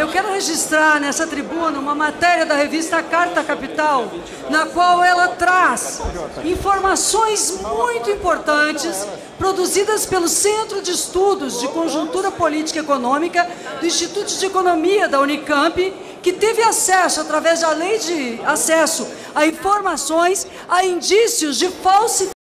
Eu quero registrar nessa tribuna uma matéria da revista Carta Capital, na qual ela traz informações muito importantes produzidas pelo Centro de Estudos de Conjuntura Política e Econômica do Instituto de Economia da Unicamp, que teve acesso, através da lei de acesso a informações, a indícios de falsificação